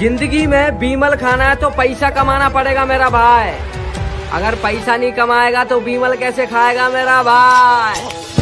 ज़िंदगी में बीमल खाना है तो पैसा कमाना पड़ेगा मेरा भाई। अगर पैसा नहीं कमाएगा तो बीमल कैसे खाएगा मेरा भाई?